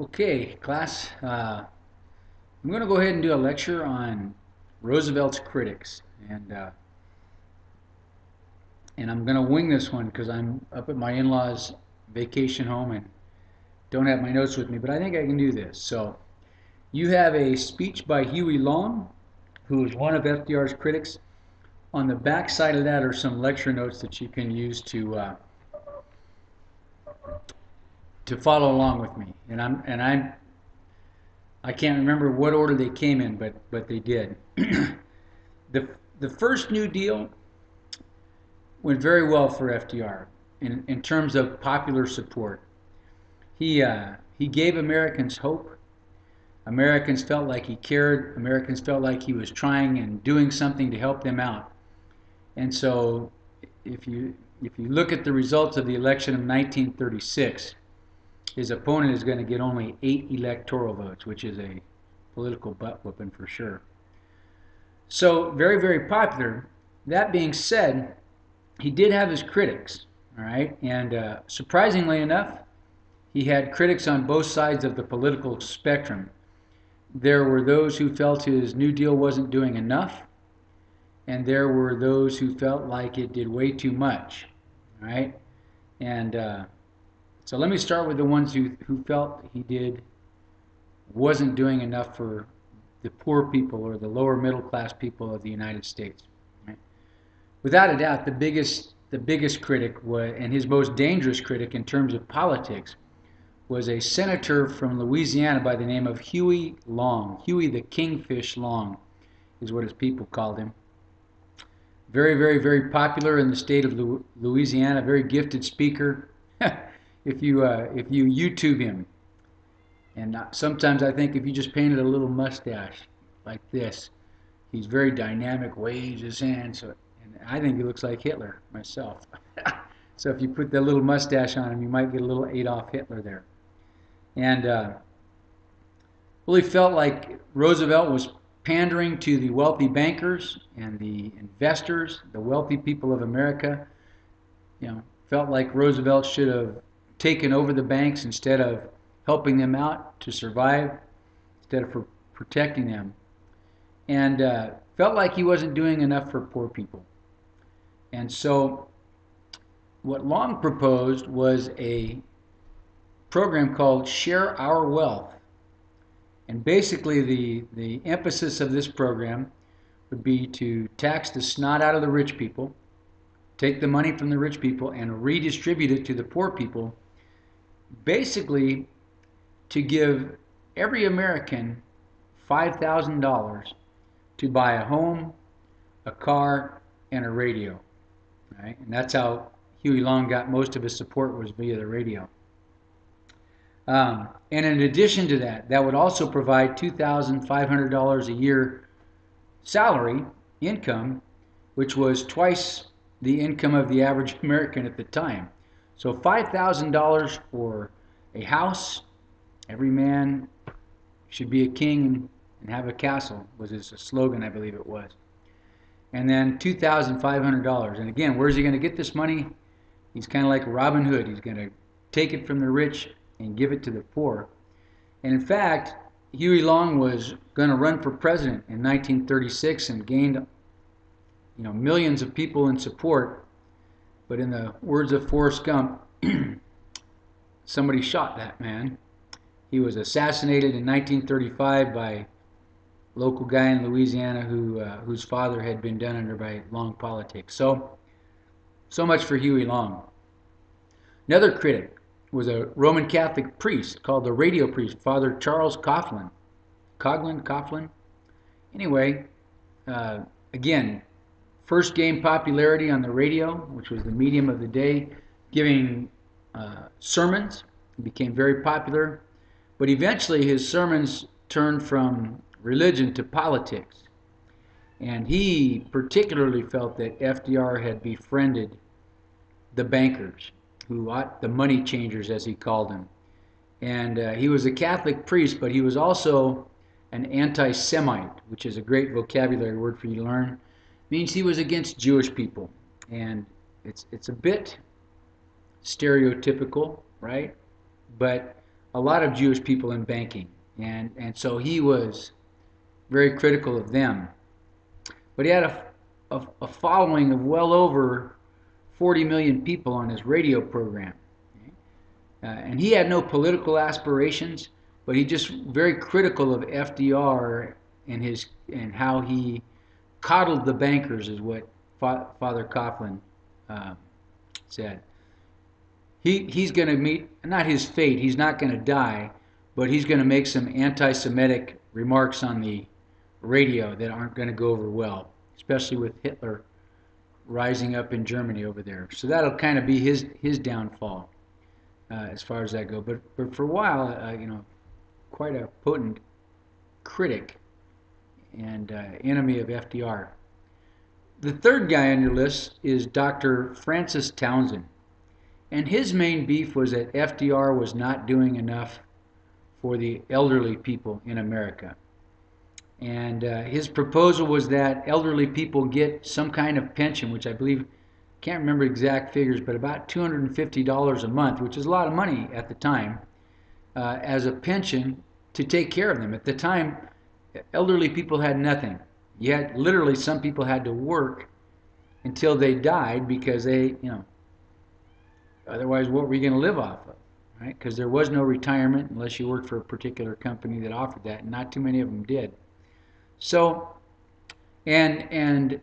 Okay, class, uh, I'm going to go ahead and do a lecture on Roosevelt's critics. And, uh, and I'm going to wing this one because I'm up at my in-laws vacation home and don't have my notes with me, but I think I can do this. So you have a speech by Huey Long, who is one of FDR's critics. On the back side of that are some lecture notes that you can use to uh, to follow along with me. And I'm and I'm I can't remember what order they came in, but but they did. the the first New Deal went very well for FDR in in terms of popular support. He uh, he gave Americans hope. Americans felt like he cared. Americans felt like he was trying and doing something to help them out. And so, if you if you look at the results of the election of 1936, his opponent is going to get only eight electoral votes, which is a political butt whooping for sure. So, very, very popular. That being said, he did have his critics, all right? And uh, surprisingly enough, he had critics on both sides of the political spectrum. There were those who felt his New Deal wasn't doing enough, and there were those who felt like it did way too much, all right? And uh, so let me start with the ones who, who felt he did wasn't doing enough for the poor people or the lower middle class people of the United States. Right? Without a doubt, the biggest the biggest critic was, and his most dangerous critic in terms of politics was a senator from Louisiana by the name of Huey Long. Huey the Kingfish Long is what his people called him. Very, very, very popular in the state of Louisiana, very gifted speaker. if you uh, if you YouTube him. And sometimes I think if you just painted a little mustache like this, he's very dynamic, waves his hands. So, and I think he looks like Hitler myself. so if you put that little mustache on him, you might get a little Adolf Hitler there. And uh, well, he felt like Roosevelt was pandering to the wealthy bankers and the investors, the wealthy people of America. You know, felt like Roosevelt should have taken over the banks instead of helping them out to survive, instead of for protecting them, and uh, felt like he wasn't doing enough for poor people. And so, what Long proposed was a program called Share Our Wealth. And basically, the, the emphasis of this program would be to tax the snot out of the rich people, take the money from the rich people, and redistribute it to the poor people basically to give every American $5,000 to buy a home, a car, and a radio. Right? And that's how Huey Long got most of his support was via the radio. Um, and in addition to that, that would also provide $2,500 a year salary income, which was twice the income of the average American at the time. So $5,000 for a house, every man should be a king and have a castle was his slogan, I believe it was. And then $2,500. And again, where's he going to get this money? He's kind of like Robin Hood. He's going to take it from the rich and give it to the poor. And in fact, Huey Long was going to run for president in 1936 and gained you know millions of people in support but in the words of Forrest Gump, somebody shot that man. He was assassinated in 1935 by a local guy in Louisiana who uh, whose father had been done under by Long politics. So, so much for Huey Long. Another critic was a Roman Catholic priest called the radio priest, Father Charles Coughlin. Coughlin, Coughlin. Anyway, uh, again, first gained popularity on the radio, which was the medium of the day, giving uh, sermons. He became very popular. But eventually his sermons turned from religion to politics. And he particularly felt that FDR had befriended the bankers, who ought the money changers, as he called them. And uh, he was a Catholic priest, but he was also an anti Semite, which is a great vocabulary word for you to learn means he was against Jewish people. And it's, it's a bit stereotypical, right? But a lot of Jewish people in banking, and and so he was very critical of them. But he had a, a, a following of well over 40 million people on his radio program. Uh, and he had no political aspirations, but he just very critical of FDR and his and how he coddled the bankers, is what Fa- Father Coughlin uh, said. He he's going to meet not his fate. He's not going to die, but he's going to make some anti-Semitic remarks on the radio that aren't going to go over well, especially with Hitler rising up in Germany over there. So that'll kind of be his his downfall uh, as far as that go. But but for a while, uh, you know, quite a potent critic and uh, enemy of FDR. The third guy on your list is Dr. Francis Townsend. And his main beef was that FDR was not doing enough for the elderly people in America. And uh, his proposal was that elderly people get some kind of pension, which I believe, can't remember exact figures, but about $250 a month, which is a lot of money at the time, uh, as a pension to take care of them. At the time, elderly people had nothing. Yet, literally, some people had to work until they died because they, you know, otherwise, what were you going to live off of? Right? Because there was no retirement unless you worked for a particular company that offered that, and not too many of them did. So, and and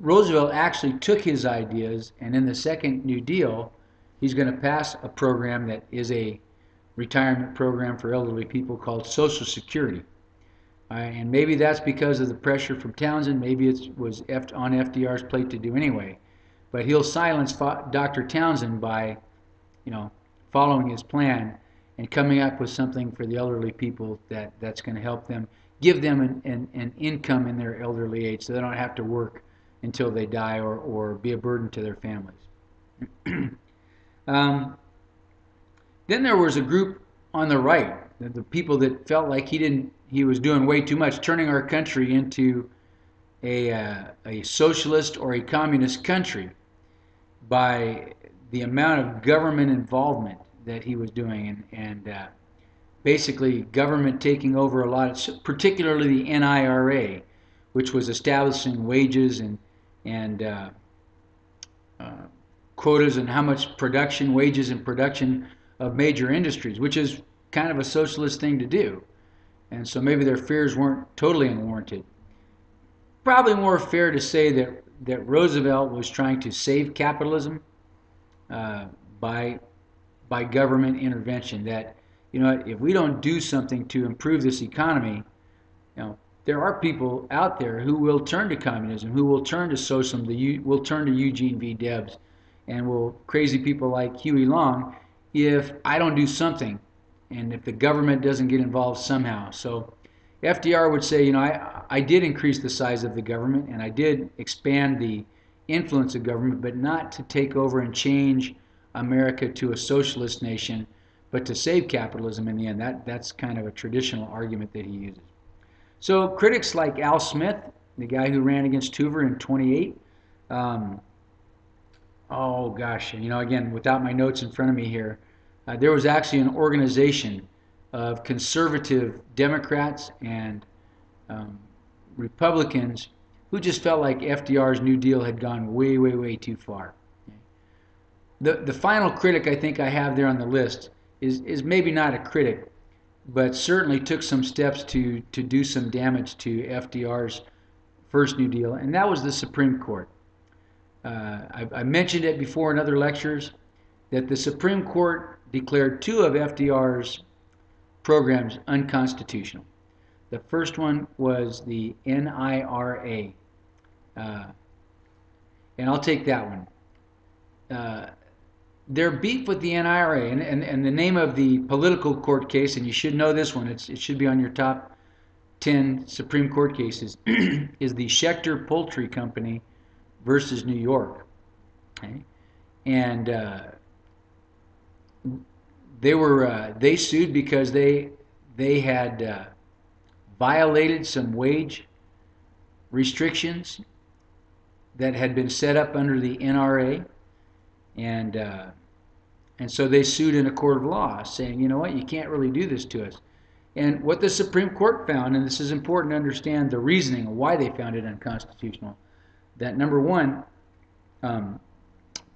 Roosevelt actually took his ideas, and in the second New Deal, he's going to pass a program that is a retirement program for elderly people called Social Security. Uh, and maybe that's because of the pressure from Townsend. Maybe it was F- on FDR's plate to do anyway. But he'll silence Dr. Townsend by, you know, following his plan and coming up with something for the elderly people that, that's going to help them give them an, an, an income in their elderly age so they don't have to work until they die or, or be a burden to their families. um, then there was a group on the right, the, people that felt like he didn't, he was doing way too much, turning our country into a, uh, a socialist or a communist country by the amount of government involvement that he was doing and, and uh, basically government taking over a lot, of, particularly the NIRA, which was establishing wages and and uh, uh, quotas and how much production, wages, and production of major industries, which is kind of a socialist thing to do. And so maybe their fears weren't totally unwarranted. Probably more fair to say that that Roosevelt was trying to save capitalism uh, by by government intervention. That you know, if we don't do something to improve this economy, you know, there are people out there who will turn to communism, who will turn to socialism, the, will turn to Eugene V. Debs, and will crazy people like Huey Long if I don't do something, and if the government doesn't get involved somehow. So FDR would say, you know, I, I did increase the size of the government and I did expand the influence of government, but not to take over and change America to a socialist nation but to save capitalism in the end. That, that's kind of a traditional argument that he uses. So critics like Al Smith, the guy who ran against Hoover in 28, um, oh gosh, you know, again, without my notes in front of me here, uh, there was actually an organization of conservative Democrats and um, Republicans who just felt like FDR's New Deal had gone way, way, way too far. The, the final critic I think I have there on the list is, is maybe not a critic, but certainly took some steps to, to do some damage to FDR's first New Deal, and that was the Supreme Court. Uh, I, I, mentioned it before in other lectures that the Supreme Court declared two of FDR's programs unconstitutional. The first one was the NIRA, uh, and I'll take that one. Uh, their beef with the NIRA, and, and, and the name of the political court case, and you should know this one, it's, it should be on your top 10 Supreme Court cases, is the Schechter Poultry Company versus New York. Okay? And uh, they were uh, they sued because they they had uh, violated some wage restrictions that had been set up under the NRA, and uh, And so they sued in a court of law, saying, you know what, you can't really do this to us. And what the Supreme Court found, and this is important to understand the reasoning of why they found it unconstitutional, that number one, um,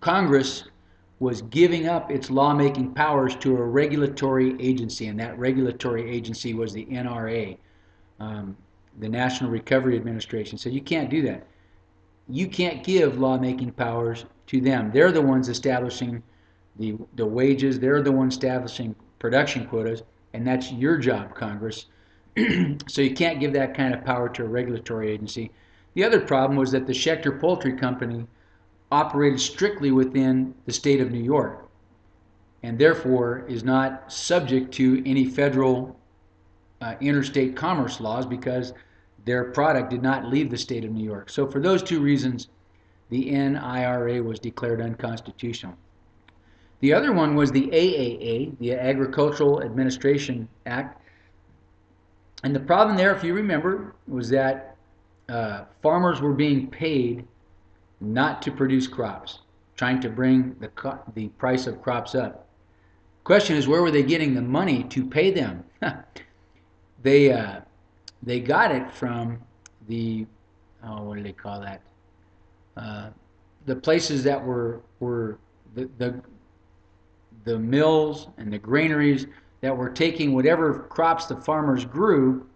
Congress was giving up its lawmaking powers to a regulatory agency, and that regulatory agency was the NRA, um, the National Recovery Administration. So you can't do that. You can't give lawmaking powers to them. They're the ones establishing the, the wages, they're the ones establishing production quotas, and that's your job, Congress. so you can't give that kind of power to a regulatory agency. The other problem was that the Schechter Poultry Company operated strictly within the state of New York and therefore is not subject to any federal uh, interstate commerce laws because their product did not leave the state of New York. So for those two reasons, the NIRA was declared unconstitutional. The other one was the AAA, the Agricultural Administration Act. And the problem there, if you remember, was that uh, farmers were being paid not to produce crops, trying to bring the, the price of crops up. Question is, where were they getting the money to pay them? they, uh, they got it from the, oh, what do they call that? Uh, the places that were, were the, the, the mills and the granaries that were taking whatever crops the farmers grew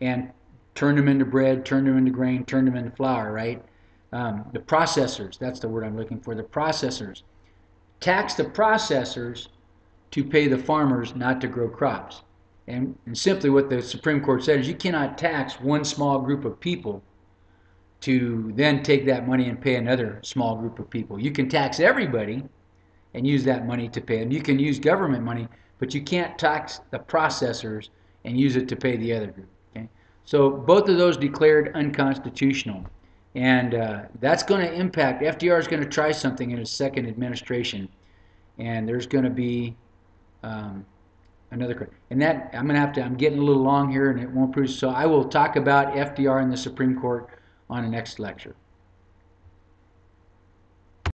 and turned them into bread, turned them into grain, turned them into flour, right? Um, the processors, that's the word I'm looking for, the processors. Tax the processors to pay the farmers not to grow crops. And, and simply what the Supreme Court said is you cannot tax one small group of people to then take that money and pay another small group of people. You can tax everybody and use that money to pay them. You can use government money, but you can't tax the processors and use it to pay the other group. Okay? So both of those declared unconstitutional. And uh, that's going to impact, FDR is going to try something in his second administration. And there's going to be um, another, and that, I'm going to have to, I'm getting a little long here and it won't produce, so I will talk about FDR in the Supreme Court on the next lecture.